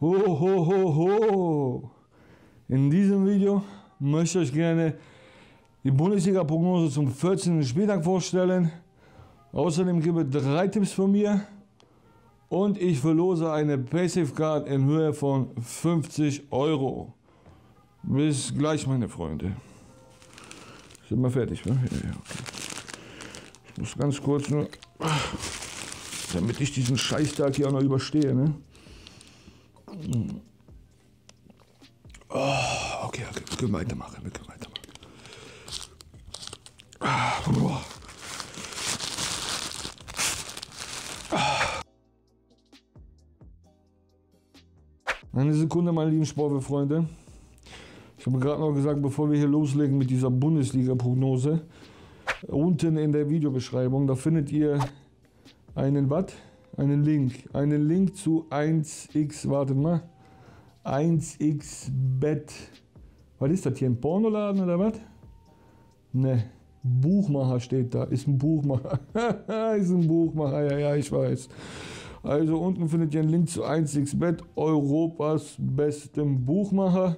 Ho, ho, ho, ho. In diesem Video möchte ich euch gerne die Bundesliga-Prognose zum 14. Spieltag vorstellen. Außerdem gibt es drei Tipps von mir und ich verlose eine Paysafe Card in Höhe von 50 Euro. Bis gleich, meine Freunde. Sind wir fertig, ne? Ja, okay. Ich muss ganz kurz nur, damit ich diesen Scheißtag hier auch noch überstehe, ne? Können weitermachen, wir können weitermachen. Ah, boah. Eine Sekunde, meine lieben Sportfreunde. Ich habe gerade noch gesagt, bevor wir hier loslegen mit dieser Bundesliga-Prognose, unten in der Videobeschreibung, da findet ihr einen was? Einen Link. Einen Link zu 1x, wartet mal. 1x Bet. Was ist das hier? Ein Pornoladen oder was? Ne. Buchmacher steht da. Ist ein Buchmacher. ist ein Buchmacher, ja, ja, ich weiß. Also unten findet ihr einen Link zu 1xBet, Europas bestem Buchmacher.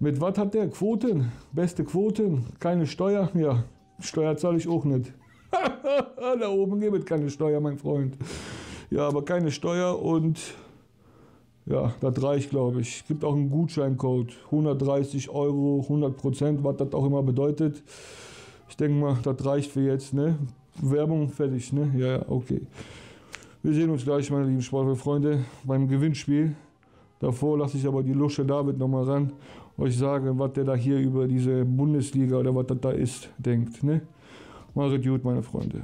Mit was hat der? Quoten? Beste Quoten? Keine Steuer? Ja, Steuer zahle ich auch nicht. da oben gibt es keine Steuer, mein Freund. Ja, aber keine Steuer und ja, das reicht, glaube ich. Es gibt auch einen Gutscheincode. 130 Euro, 100 Prozent, was das auch immer bedeutet. Ich denke mal, das reicht für jetzt, ne? Werbung fertig, ne? Ja, okay. Wir sehen uns gleich, meine lieben Sportfreunde, beim Gewinnspiel. Davor lasse ich aber die Lusche David nochmal ran, euch sagen, was der da hier über diese Bundesliga oder was das da ist, denkt. Ne? Macht gut, meine Freunde.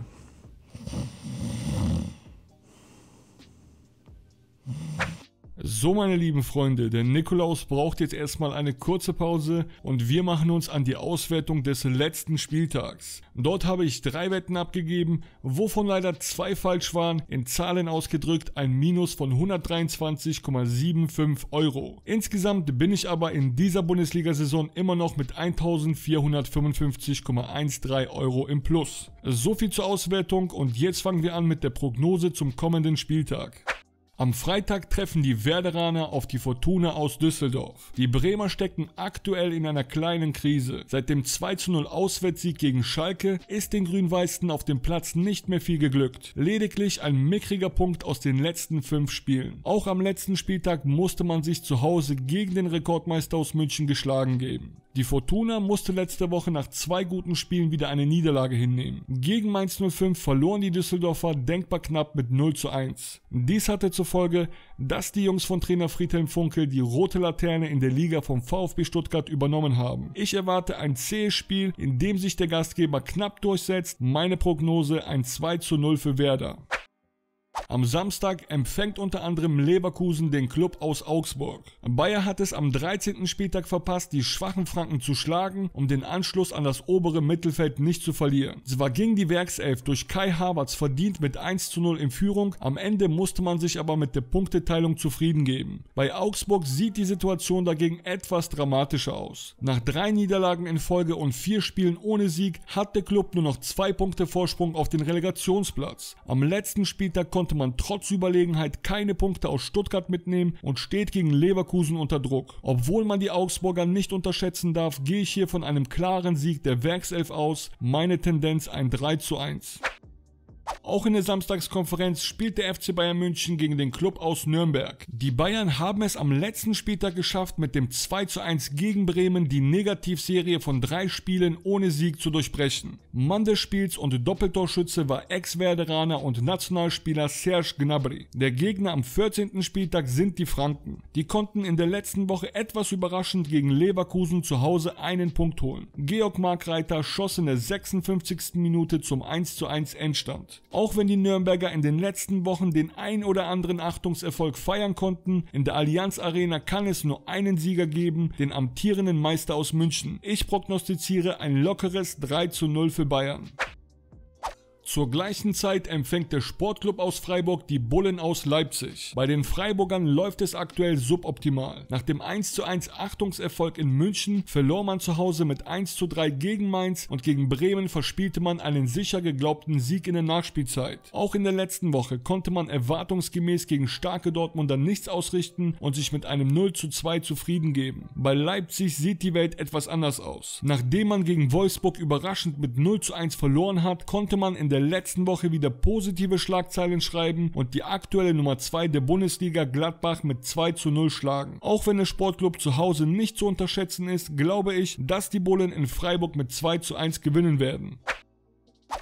So, meine lieben Freunde, der Nikolaus braucht jetzt erstmal eine kurze Pause und wir machen uns an die Auswertung des letzten Spieltags. Dort habe ich drei Wetten abgegeben, wovon leider zwei falsch waren, in Zahlen ausgedrückt ein Minus von 123,75 Euro. Insgesamt bin ich aber in dieser Bundesliga-Saison immer noch mit 1455,13 Euro im Plus. So viel zur Auswertung und jetzt fangen wir an mit der Prognose zum kommenden Spieltag. Am Freitag treffen die Werderaner auf die Fortuna aus Düsseldorf. Die Bremer stecken aktuell in einer kleinen Krise. Seit dem 2-0 Auswärtssieg gegen Schalke ist den Grün-Weißen auf dem Platz nicht mehr viel geglückt. Lediglich ein mickriger Punkt aus den letzten fünf Spielen. Auch am letzten Spieltag musste man sich zu Hause gegen den Rekordmeister aus München geschlagen geben. Die Fortuna musste letzte Woche nach zwei guten Spielen wieder eine Niederlage hinnehmen. Gegen Mainz 05 verloren die Düsseldorfer denkbar knapp mit 0 zu 1. Dies hatte zur Folge, dass die Jungs von Trainer Friedhelm Funkel die rote Laterne in der Liga vom VfB Stuttgart übernommen haben. Ich erwarte ein zähes Spiel, in dem sich der Gastgeber knapp durchsetzt. Meine Prognose ein 2 zu 0 für Werder. Am Samstag empfängt unter anderem Leverkusen den Club aus Augsburg. Bayer hat es am 13. Spieltag verpasst, die schwachen Franken zu schlagen, um den Anschluss an das obere Mittelfeld nicht zu verlieren. Zwar ging die Werkself durch Kai Havertz verdient mit 1 zu 0 in Führung, am Ende musste man sich aber mit der Punkteteilung zufrieden geben. Bei Augsburg sieht die Situation dagegen etwas dramatischer aus. Nach drei Niederlagen in Folge und vier Spielen ohne Sieg hat der Club nur noch zwei Punkte Vorsprung auf den Relegationsplatz. Am letzten Spieltag konnte man trotz Überlegenheit keine Punkte aus Stuttgart mitnehmen und steht gegen Leverkusen unter Druck. Obwohl man die Augsburger nicht unterschätzen darf, gehe ich hier von einem klaren Sieg der Werkself aus. Meine Tendenz ein 3 zu 1. Auch in der Samstagskonferenz spielt der FC Bayern München gegen den Club aus Nürnberg. Die Bayern haben es am letzten Spieltag geschafft, mit dem 2 zu 1 gegen Bremen die Negativserie von drei Spielen ohne Sieg zu durchbrechen. Mann des Spiels und Doppeltorschütze war Ex-Werderaner und Nationalspieler Serge Gnabry. Der Gegner am 14. Spieltag sind die Franken. Die konnten in der letzten Woche etwas überraschend gegen Leverkusen zu Hause einen Punkt holen. Georg Markreiter schoss in der 56. Minute zum 1 zu 1 Endstand. Auch wenn die Nürnberger in den letzten Wochen den ein oder anderen Achtungserfolg feiern konnten, in der Allianz Arena kann es nur einen Sieger geben, den amtierenden Meister aus München. Ich prognostiziere ein lockeres 3 zu 0 für Bayern. Zur gleichen Zeit empfängt der Sportclub aus Freiburg die Bullen aus Leipzig. Bei den Freiburgern läuft es aktuell suboptimal. Nach dem 1:1 Achtungserfolg in München verlor man zu Hause mit 1:3 gegen Mainz und gegen Bremen verspielte man einen sicher geglaubten Sieg in der Nachspielzeit. Auch in der letzten Woche konnte man erwartungsgemäß gegen starke Dortmunder nichts ausrichten und sich mit einem 0:2 zufrieden geben. Bei Leipzig sieht die Welt etwas anders aus. Nachdem man gegen Wolfsburg überraschend mit 0:1 verloren hat, konnte man in der letzten Woche wieder positive Schlagzeilen schreiben und die aktuelle Nummer 2 der Bundesliga Gladbach mit 2 zu 0 schlagen. Auch wenn der Sportclub zu Hause nicht zu unterschätzen ist, glaube ich, dass die Bullen in Freiburg mit 2 zu 1 gewinnen werden.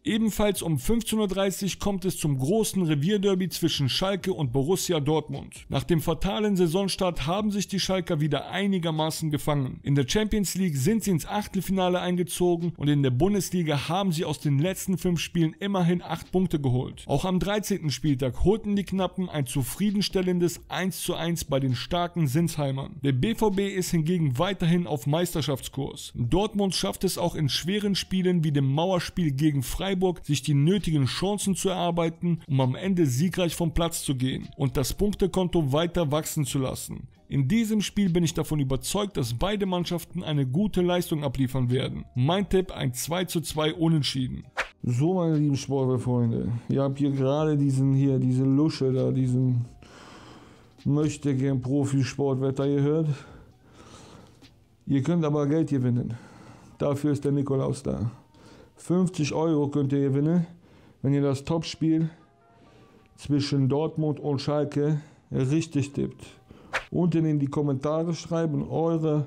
Ebenfalls um 15.30 Uhr kommt es zum großen Revierderby zwischen Schalke und Borussia Dortmund. Nach dem fatalen Saisonstart haben sich die Schalker wieder einigermaßen gefangen. In der Champions League sind sie ins Achtelfinale eingezogen und in der Bundesliga haben sie aus den letzten fünf Spielen immerhin acht Punkte geholt. Auch am 13. Spieltag holten die Knappen ein zufriedenstellendes 1:1 bei den starken Sinsheimern. Der BVB ist hingegen weiterhin auf Meisterschaftskurs. Dortmund schafft es auch in schweren Spielen wie dem Mauerspiel gegen Freiburg Freiburg sich die nötigen Chancen zu erarbeiten, um am Ende siegreich vom Platz zu gehen und das Punktekonto weiter wachsen zu lassen. In diesem Spiel bin ich davon überzeugt, dass beide Mannschaften eine gute Leistung abliefern werden. Mein Tipp ein 2 zu 2 Unentschieden. So, meine lieben Sportfreunde, ihr habt hier gerade diesen hier, diese Lusche da, diesen möchte gern Profisportwetter gehört. Ihr könnt aber Geld gewinnen. Dafür ist der Nikolaus da. 50 Euro könnt ihr gewinnen, wenn ihr das Topspiel zwischen Dortmund und Schalke richtig tippt. Unten in die Kommentare schreiben eure,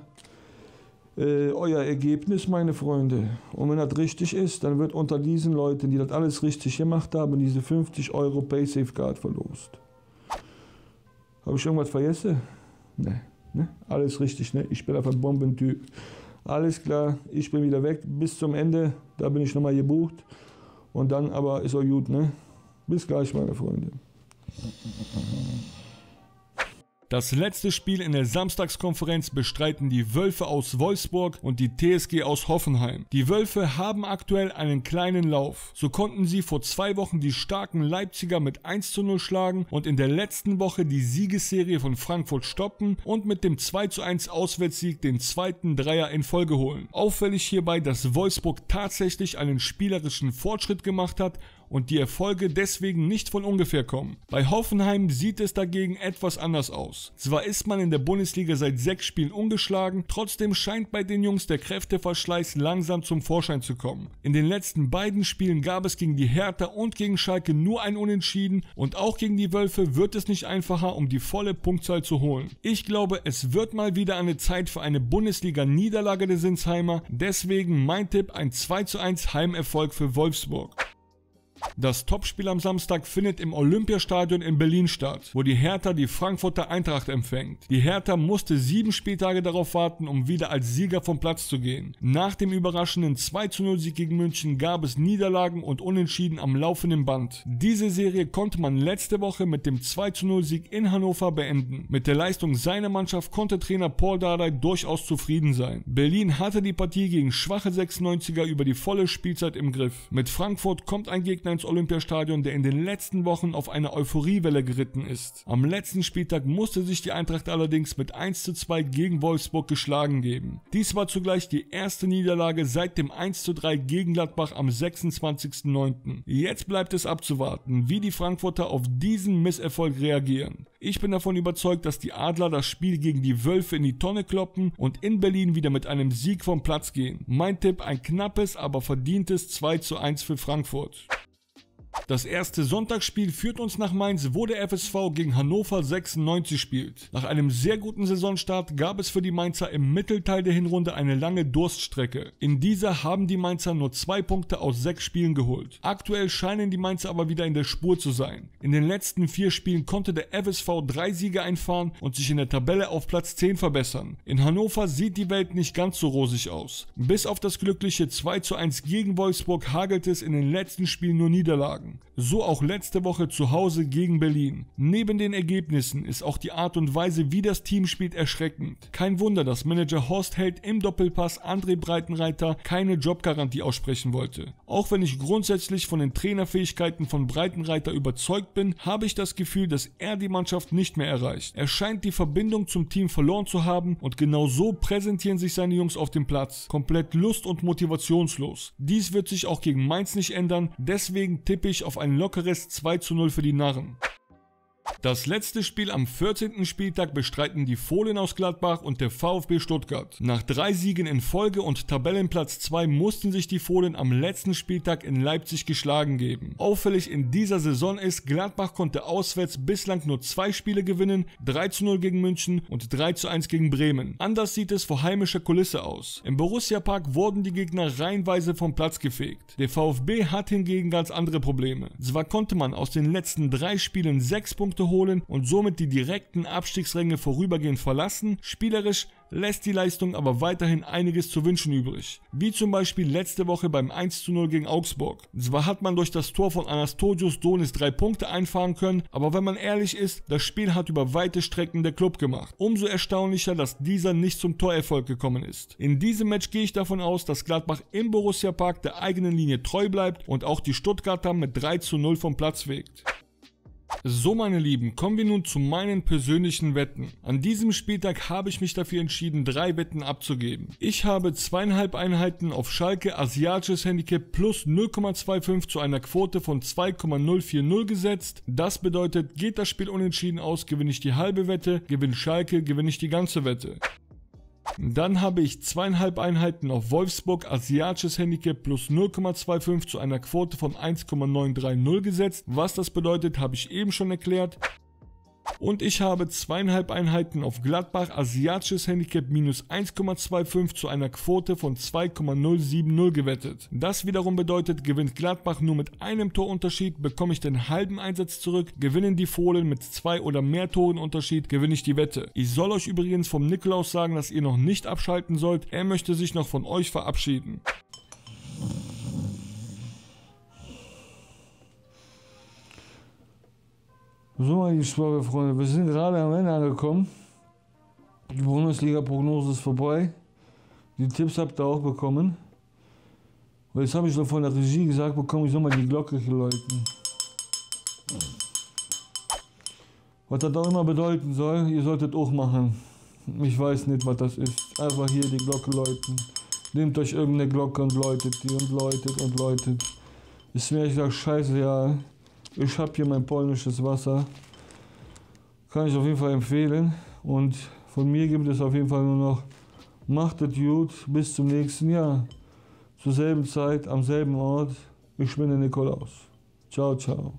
äh, euer Ergebnis, meine Freunde. Und wenn das richtig ist, dann wird unter diesen Leuten, die das alles richtig gemacht haben, diese 50 Euro Pay Safeguard verlost. Habe ich irgendwas vergessen? Ne, ne? Alles richtig, ne? Ich bin einfach ein Bombentyp. Alles klar, ich bin wieder weg bis zum Ende. Da bin ich nochmal gebucht. Und dann aber ist auch gut, ne? Bis gleich, meine Freunde. Das letzte Spiel in der Samstagskonferenz bestreiten die Wölfe aus Wolfsburg und die TSG aus Hoffenheim. Die Wölfe haben aktuell einen kleinen Lauf. So konnten sie vor zwei Wochen die starken Leipziger mit 1 zu 0 schlagen und in der letzten Woche die Siegesserie von Frankfurt stoppen und mit dem 2 zu 1 Auswärtssieg den zweiten Dreier in Folge holen. Auffällig hierbei, dass Wolfsburg tatsächlich einen spielerischen Fortschritt gemacht hat und die Erfolge deswegen nicht von ungefähr kommen. Bei Hoffenheim sieht es dagegen etwas anders aus. Zwar ist man in der Bundesliga seit sechs Spielen ungeschlagen, trotzdem scheint bei den Jungs der Kräfteverschleiß langsam zum Vorschein zu kommen. In den letzten beiden Spielen gab es gegen die Hertha und gegen Schalke nur ein Unentschieden und auch gegen die Wölfe wird es nicht einfacher, um die volle Punktzahl zu holen. Ich glaube, es wird mal wieder eine Zeit für eine Bundesliga-Niederlage der Sinsheimer, deswegen mein Tipp ein 2 zu 1 Heimerfolg für Wolfsburg. Das Topspiel am Samstag findet im Olympiastadion in Berlin statt, wo die Hertha die Frankfurter Eintracht empfängt. Die Hertha musste sieben Spieltage darauf warten, um wieder als Sieger vom Platz zu gehen. Nach dem überraschenden 2-0 Sieg gegen München gab es Niederlagen und Unentschieden am laufenden Band. Diese Serie konnte man letzte Woche mit dem 2-0 Sieg in Hannover beenden. Mit der Leistung seiner Mannschaft konnte Trainer Paul Dardai durchaus zufrieden sein. Berlin hatte die Partie gegen schwache 96er über die volle Spielzeit im Griff. Mit Frankfurt kommt ein Gegner ins Olympiastadion, der in den letzten Wochen auf eine Euphoriewelle geritten ist. Am letzten Spieltag musste sich die Eintracht allerdings mit 1 zu 2 gegen Wolfsburg geschlagen geben. Dies war zugleich die erste Niederlage seit dem 1 zu 3 gegen Gladbach am 26.09. Jetzt bleibt es abzuwarten, wie die Frankfurter auf diesen Misserfolg reagieren. Ich bin davon überzeugt, dass die Adler das Spiel gegen die Wölfe in die Tonne kloppen und in Berlin wieder mit einem Sieg vom Platz gehen. Mein Tipp ein knappes, aber verdientes 2 zu 1 für Frankfurt. Das erste Sonntagsspiel führt uns nach Mainz, wo der FSV gegen Hannover 96 spielt. Nach einem sehr guten Saisonstart gab es für die Mainzer im Mittelteil der Hinrunde eine lange Durststrecke. In dieser haben die Mainzer nur zwei Punkte aus sechs Spielen geholt. Aktuell scheinen die Mainzer aber wieder in der Spur zu sein. In den letzten vier Spielen konnte der FSV drei Siege einfahren und sich in der Tabelle auf Platz 10 verbessern. In Hannover sieht die Welt nicht ganz so rosig aus. Bis auf das glückliche 2 zu 1 gegen Wolfsburg hagelt es in den letzten Spielen nur Niederlagen. Schlagen. So auch letzte Woche zu Hause gegen Berlin. Neben den Ergebnissen ist auch die Art und Weise, wie das Team spielt, erschreckend. Kein Wunder, dass Manager Horst Held im Doppelpass André Breitenreiter keine Jobgarantie aussprechen wollte. Auch wenn ich grundsätzlich von den Trainerfähigkeiten von Breitenreiter überzeugt bin, habe ich das Gefühl, dass er die Mannschaft nicht mehr erreicht. Er scheint die Verbindung zum Team verloren zu haben und genau so präsentieren sich seine Jungs auf dem Platz. Komplett lust- und motivationslos. Dies wird sich auch gegen Mainz nicht ändern, deswegen tippe ich auf ein lockeres 2 zu 0 für die Narren. Das letzte Spiel am 14. Spieltag bestreiten die Fohlen aus Gladbach und der VfB Stuttgart. Nach drei Siegen in Folge und Tabellenplatz 2 mussten sich die Fohlen am letzten Spieltag in Leipzig geschlagen geben. Auffällig in dieser Saison ist, Gladbach konnte auswärts bislang nur zwei Spiele gewinnen, 3 zu 0 gegen München und 3 zu 1 gegen Bremen. Anders sieht es vor heimischer Kulisse aus. Im Borussia Park wurden die Gegner reihenweise vom Platz gefegt. Der VfB hat hingegen ganz andere Probleme. Zwar konnte man aus den letzten drei Spielen sechs Punkte holen und somit die direkten Abstiegsränge vorübergehend verlassen. Spielerisch lässt die Leistung aber weiterhin einiges zu wünschen übrig. Wie zum Beispiel letzte Woche beim 1 zu 0 gegen Augsburg. Zwar hat man durch das Tor von Anastasios Donis drei Punkte einfahren können, aber wenn man ehrlich ist, das Spiel hat über weite Strecken der Club gemacht. Umso erstaunlicher, dass dieser nicht zum Torerfolg gekommen ist. In diesem Match gehe ich davon aus, dass Gladbach im Borussia Park der eigenen Linie treu bleibt und auch die Stuttgarter mit 3 zu 0 vom Platz fegt. So meine Lieben, kommen wir nun zu meinen persönlichen Wetten. An diesem Spieltag habe ich mich dafür entschieden, drei Wetten abzugeben. Ich habe zweieinhalb Einheiten auf Schalke asiatisches Handicap plus 0,25 zu einer Quote von 2,040 gesetzt. Das bedeutet, geht das Spiel unentschieden aus, gewinne ich die halbe Wette, gewinnt Schalke, gewinne ich die ganze Wette. Dann habe ich zweieinhalb Einheiten auf Wolfsburg asiatisches Handicap plus 0,25 zu einer Quote von 1,930 gesetzt. Was das bedeutet, habe ich eben schon erklärt. Und ich habe zweieinhalb Einheiten auf Gladbach asiatisches Handicap minus 1,25 zu einer Quote von 2,070 gewettet. Das wiederum bedeutet, gewinnt Gladbach nur mit einem Torunterschied, bekomme ich den halben Einsatz zurück, gewinnen die Fohlen mit zwei oder mehr Toren Unterschied, gewinne ich die Wette. Ich soll euch übrigens vom Nikolaus sagen, dass ihr noch nicht abschalten sollt, er möchte sich noch von euch verabschieden. So, meine Freunde, wir sind gerade am Ende angekommen. Die Bundesliga-Prognose ist vorbei. Die Tipps habt ihr auch bekommen. Und jetzt habe ich noch von der Regie gesagt bekommen, ich soll mal die Glocke läuten. Was das auch immer bedeuten soll, ihr solltet auch machen. Ich weiß nicht, was das ist. Einfach hier die Glocke läuten. Nehmt euch irgendeine Glocke und läutet die und läutet und läutet. Ist mir ehrlich gesagt scheiße, ja. Ich habe hier mein polnisches Wasser. Kann ich auf jeden Fall empfehlen. Und von mir gibt es auf jeden Fall nur noch macht es gut. Bis zum nächsten Jahr. Zur selben Zeit, am selben Ort. Ich bin der Nikolaus. Ciao, ciao.